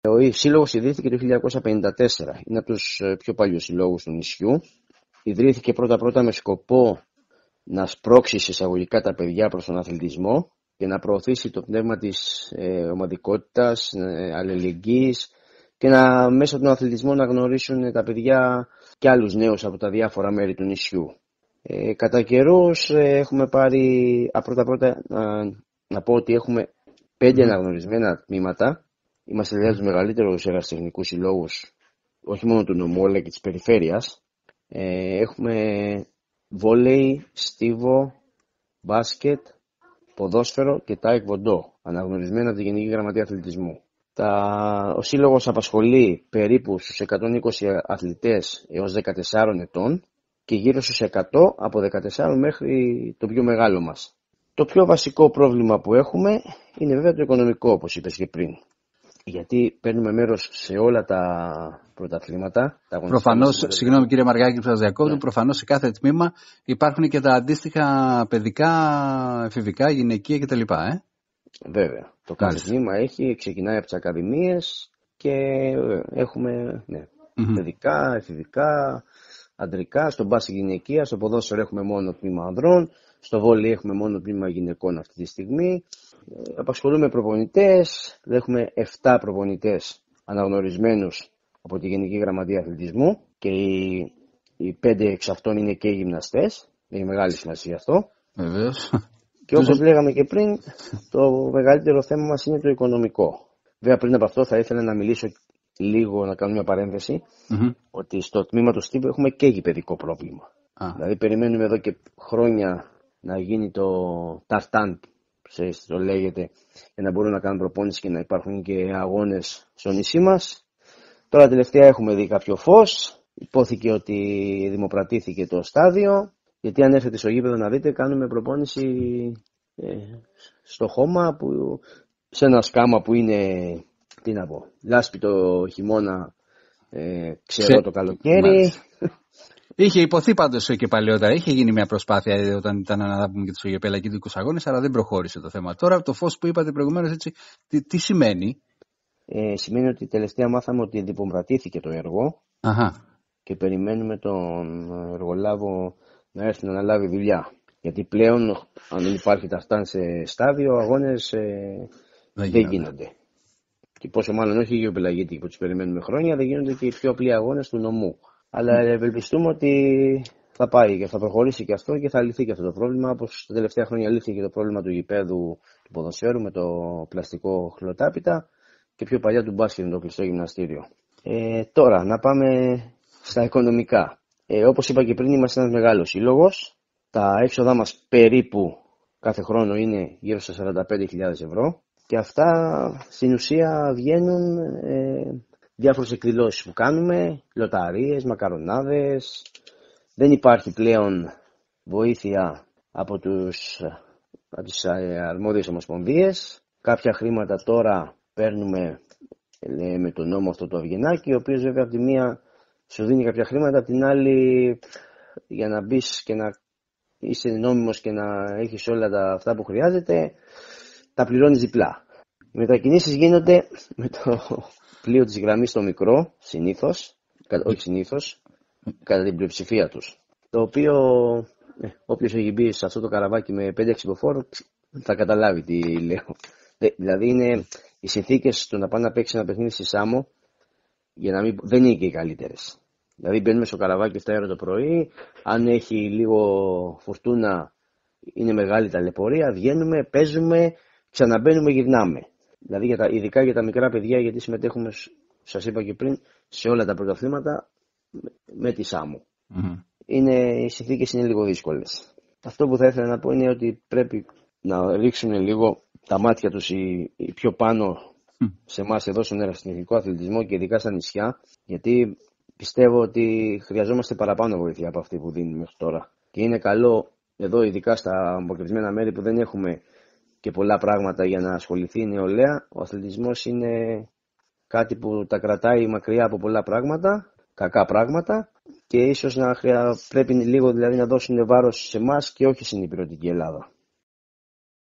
Ο σύλλογος ιδρύθηκε το 1954. Είναι από τους ε, πιο παλιούς συλλόγους του νησιού. Ιδρύθηκε πρώτα-πρώτα με σκοπό να σπρώξει εισαγωγικά τα παιδιά προς τον αθλητισμό και να προωθήσει το πνεύμα της ε, ομαδικότητας, ε, αλληλεγγύης και να μέσα από τον αθλητισμό να γνωρίσουν τα παιδιά και άλλους νέους από τα διάφορα μέρη του νησιού. Ε, κατά καιρούς ε, έχουμε πάρει, πρώτα πρώτα να, να πω ότι έχουμε πέντε αναγνωρισμένα τμήματα. Είμαστε δηλαδή τους μεγαλύτερους εργαστεχνικού συλλόγους, όχι μόνο του νομού, αλλά και της περιφέρειας. Ε, έχουμε βόλεϊ, στίβο, μπάσκετ, ποδόσφαιρο και τάικ βοντό, αναγνωρισμένα από τη Γενική Γραμματεία Αθλητισμού. Τα... Ο Σύλλογος απασχολεί περίπου στους 120 αθλητές έως 14 ετών και γύρω στους 100 από 14 μέχρι το πιο μεγάλο μας. Το πιο βασικό πρόβλημα που έχουμε είναι βέβαια το οικονομικό, όπως είπες και πριν. Γιατί παίρνουμε μέρος σε όλα τα πρωταθλήματα. Προφανώς, συγγνώμη κύριε Μαργάκη που σας διακόπτω, ναι. προφανώς σε κάθε τμήμα υπάρχουν και τα αντίστοιχα παιδικά, εφηβικά, γυναικεία κτλ. Ε; Βέβαια. Το κάθε τμήμα έχει, ξεκινάει από τις ακαδημίες και έχουμε ναι, παιδικά, εφηβικά, αντρικά. Στο μπάσι γυναικεία, στο ποδόσφαιρο έχουμε μόνο τμήμα ανδρών. Στο βόλιο έχουμε μόνο τμήμα γυναικών αυτή τη στιγμή. Ε, απασχολούμε προπονητές. Έχουμε 7 προπονητές αναγνωρισμένους από τη Γενική Γραμματεία Αθλητισμού και οι, οι πέντε εξ αυτών είναι και οι γυμναστές. Έχει μεγάλη σημασία αυτό. Βεβαίως. Και όπως λέγαμε και πριν, το μεγαλύτερο θέμα μας είναι το οικονομικό. Βέβαια πριν από αυτό θα ήθελα να μιλήσω λίγο, να κάνω μια παρενθεση ότι στο τμήμα του Στίβου έχουμε και γηπαιδικό πρόβλημα. Δηλαδή περιμένουμε εδώ και χρόνια να γίνει το ταρτάν, το λέγεται, για να μπορούν να κάνουν προπόνηση και να υπάρχουν και αγώνες στο νησί μας. Τώρα τελευταία έχουμε δει κάποιο φως, υπόθηκε ότι δημοπρατήθηκε το στάδιο, γιατί αν έρθετε στο γήπεδο να δείτε κάνουμε προπόνηση ε, στο χώμα, που, σε ένα σκάμα που είναι, τι να πω, λάσπη το χειμώνα, ε, ξέρω το καλοκαίρι. Είχε υποθεί πάντως και παλαιότερα, είχε γίνει μια προσπάθεια όταν ήταν να πούμε και τους Αγιοπελακίδικου αγώνες, αλλά δεν προχώρησε το θέμα. Τώρα το φως που είπατε προηγουμένως, τι, τι σημαίνει; Ε, σημαίνει ότι τελευταία μάθαμε ότι διπομρατήθηκε το έργο Αχα. και περιμένουμε τον εργολάβο να έρθει να αναλάβει δουλειά. Γιατί πλέον, αν δεν υπάρχει ταυτάν σε στάδιο, αγώνες ε, δεν, δεν γίνονται. Και πόσο μάλλον όχι οι γεωπελαγίτικοι που τους περιμένουμε χρόνια, δεν γίνονται και οι πιο απλοί αγώνες του νομού. Αλλά ευελπιστούμε ότι θα πάει και θα προχωρήσει και αυτό και θα λυθεί και αυτό το πρόβλημα. Όπως τα τελευταία χρόνια λύθηκε και το πρόβλημα του γηπέδου του ποδοσφαίρου με το πλαστικό χλωτάπιτα και πιο παλιά του μπάσκετ το κλειστό γυμναστήριο. Ε, τώρα, να πάμε στα οικονομικά. Ε, όπως είπα και πριν, είμαστε ένας μεγάλος σύλλογος. Τα έξοδά μας περίπου κάθε χρόνο είναι γύρω στα 45.000 ευρώ και αυτά στην ουσία βγαίνουν ε, διάφορες εκδηλώσεις που κάνουμε, λοταρίες, μακαρονάδες. Δεν υπάρχει πλέον βοήθεια από, τους, από τις αρμόδιες ομοσπονδίες. Κάποια χρήματα τώρα παίρνουμε με τον νόμο αυτό το Αυγενάκι, ο οποίος βέβαια από τη μία σου δίνει κάποια χρήματα, από την άλλη για να μπεις και να είσαι νόμιμος και να έχεις όλα τα, αυτά που χρειάζεται, τα πληρώνεις διπλά. Οι μετακινήσεις γίνονται με το πλοίο της γραμμής στο μικρό, συνήθως, όχι συνήθως, κατά την πλειοψηφία τους. Το οποίο, ε, όποιος έχει μπει σε αυτό το καραβάκι με 5-6 υποφόρο, θα καταλάβει τι λέω. Δηλαδή είναι οι συνθήκες του να πάνε να παίξει ένα παιχνίδι στη Σάμο για να μην, δεν είναι και οι καλύτερες. Δηλαδή μπαίνουμε στο καραβάκι 7 ώρα το πρωί, αν έχει λίγο φουρτούνα είναι μεγάλη ταλαιπωρία, βγαίνουμε, παίζουμε, ξαναμπαίνουμε, γυρνάμε. Δηλαδή για τα, ειδικά για τα μικρά παιδιά, γιατί συμμετέχουμε, σας είπα και πριν, σε όλα τα πρωταθλήματα με τη Σάμο. Mm-hmm. Είναι, οι συνθήκες είναι λίγο δύσκολες. Αυτό που θα ήθελα να πω είναι ότι πρέπει να ρίξουν λίγο τα μάτια τους οι, οι πιο πάνω σε εμάς εδώ στον αεραστηνικό αθλητισμό και ειδικά στα νησιά, γιατί πιστεύω ότι χρειαζόμαστε παραπάνω βοήθεια από αυτή που δίνουμε μέχρι τώρα. Και είναι καλό εδώ, ειδικά στα αποκρισμένα μέρη που δεν έχουμε και πολλά πράγματα για να ασχοληθεί η νεολαία, ο αθλητισμός είναι κάτι που τα κρατάει μακριά από πολλά πράγματα, κακά πράγματα και ίσως να χρεια... πρέπει λίγο δηλαδή να δώσουν βάρος σε εμάς και όχι στην υπηρετική Ελλάδα.